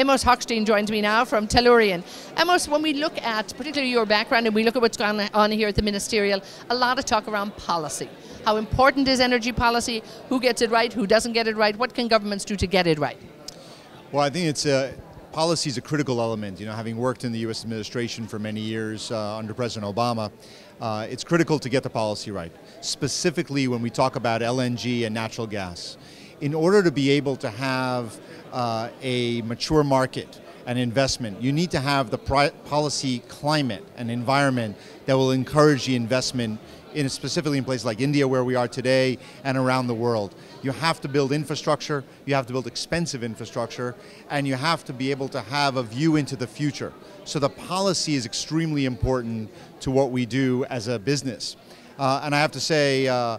Amos Hochstein joins me now from Tellurian. Amos, when we look at particularly your background and we look at what's going on here at the Ministerial, a lot of talk around policy. How important is energy policy? Who gets it right? Who doesn't get it right? What can governments do to get it right? Well, I think it's a policy is a critical element. You know, having worked in the U.S. administration for many years uh, under President Obama, uh, it's critical to get the policy right. Specifically, when we talk about LNG and natural gas, in order to be able to have uh, a mature market and investment, you need to have the policy climate and environment that will encourage the investment in specifically in places like India where we are today and around the world. You have to build infrastructure, you have to build expensive infrastructure, and you have to be able to have a view into the future. So the policy is extremely important to what we do as a business. Uh, and I have to say, uh,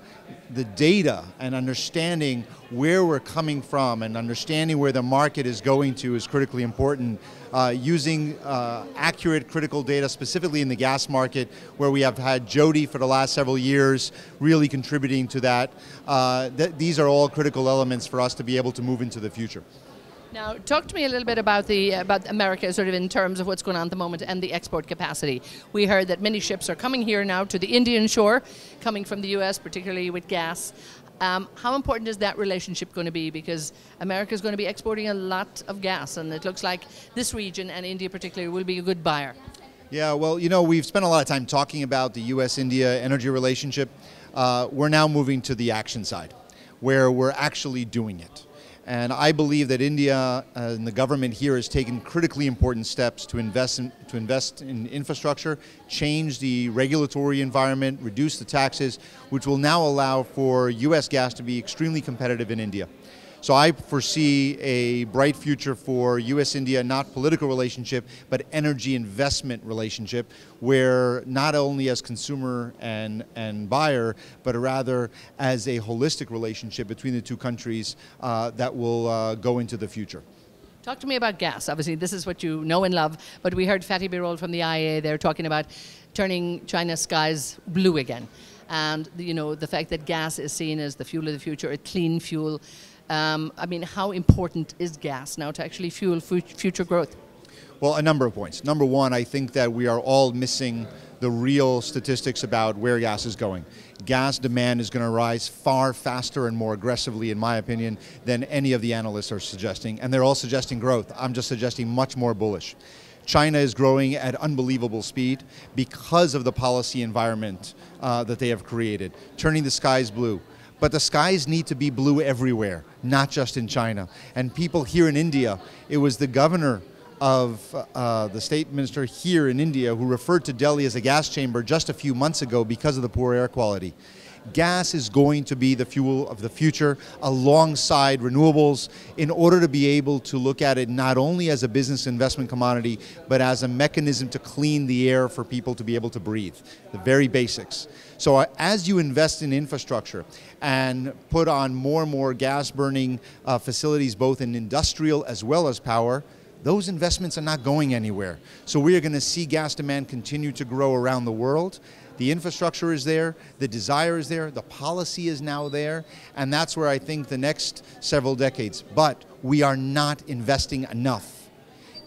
the data and understanding where we're coming from and understanding where the market is going to is critically important. Uh, using uh, accurate critical data, specifically in the gas market, where we have had JODI for the last several years really contributing to that. Uh, th these are all critical elements for us to be able to move into the future. Now, talk to me a little bit about the about America, sort of in terms of what's going on at the moment and the export capacity. We heard that many ships are coming here now to the Indian shore, coming from the U.S., particularly with gas. Um, how important is that relationship going to be? Because America is going to be exporting a lot of gas, and it looks like this region and India particularly will be a good buyer. Yeah, well, you know, we've spent a lot of time talking about the U.S.-India energy relationship. Uh, we're now moving to the action side, where we're actually doing it. And I believe that India uh, and the government here has taken critically important steps to invest in, to invest in infrastructure, change the regulatory environment, reduce the taxes, which will now allow for U.S. gas to be extremely competitive in India. So I foresee a bright future for U.S.-India, not political relationship, but energy investment relationship, where not only as consumer and, and buyer, but rather as a holistic relationship between the two countries uh, that will uh, go into the future. Talk to me about gas. Obviously, this is what you know and love, but we heard Fatih Birol from the IEA They're talking about turning China's skies blue again. And, you know, the fact that gas is seen as the fuel of the future, a clean fuel, um, I mean, how important is gas now to actually fuel future growth? Well, a number of points. Number one, I think that we are all missing the real statistics about where gas is going. Gas demand is going to rise far faster and more aggressively, in my opinion, than any of the analysts are suggesting. And they're all suggesting growth. I'm just suggesting much more bullish. China is growing at unbelievable speed because of the policy environment uh, that they have created, turning the skies blue. But the skies need to be blue everywhere, not just in China. And people here in India, it was the governor of uh, the state minister here in India who referred to Delhi as a gas chamber just a few months ago because of the poor air quality gas is going to be the fuel of the future alongside renewables in order to be able to look at it not only as a business investment commodity, but as a mechanism to clean the air for people to be able to breathe, the very basics. So uh, as you invest in infrastructure and put on more and more gas burning uh, facilities, both in industrial as well as power, those investments are not going anywhere. So we are going to see gas demand continue to grow around the world. The infrastructure is there, the desire is there, the policy is now there, and that's where I think the next several decades. But we are not investing enough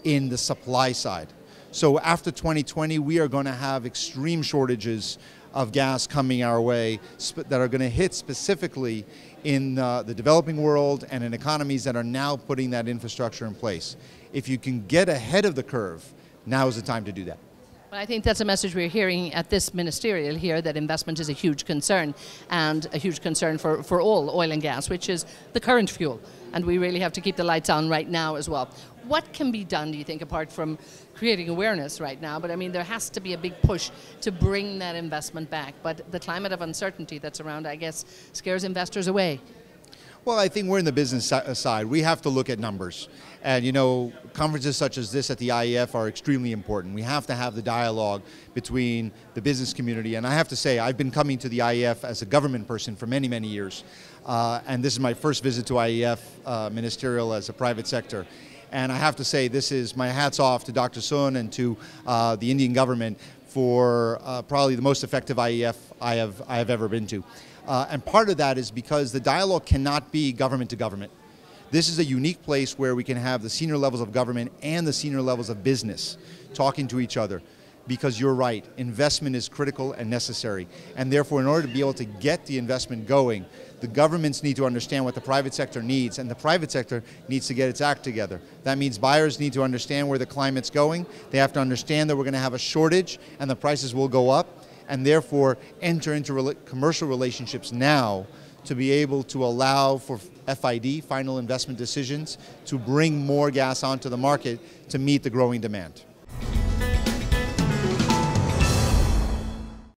in the supply side. So after 2020, we are going to have extreme shortages of gas coming our way that are going to hit specifically in uh, the developing world and in economies that are now putting that infrastructure in place. If you can get ahead of the curve, now is the time to do that. Well, I think that's a message we're hearing at this ministerial here that investment is a huge concern and a huge concern for, for all oil and gas, which is the current fuel. And we really have to keep the lights on right now as well. What can be done, do you think, apart from creating awareness right now? But I mean, there has to be a big push to bring that investment back. But the climate of uncertainty that's around, I guess, scares investors away. Well, I think we're in the business side. We have to look at numbers. And you know, conferences such as this at the IEF are extremely important. We have to have the dialogue between the business community. And I have to say, I've been coming to the IEF as a government person for many, many years. Uh, and this is my first visit to IEF uh, ministerial as a private sector. And I have to say, this is my hats off to Dr. Sun and to uh, the Indian government for uh, probably the most effective IEF I have, I have ever been to. Uh, and part of that is because the dialogue cannot be government to government. This is a unique place where we can have the senior levels of government and the senior levels of business talking to each other because you're right, investment is critical and necessary. And therefore, in order to be able to get the investment going, the governments need to understand what the private sector needs, and the private sector needs to get its act together. That means buyers need to understand where the climate's going. They have to understand that we're going to have a shortage and the prices will go up, and therefore enter into rela commercial relationships now to be able to allow for FID, final investment decisions, to bring more gas onto the market to meet the growing demand.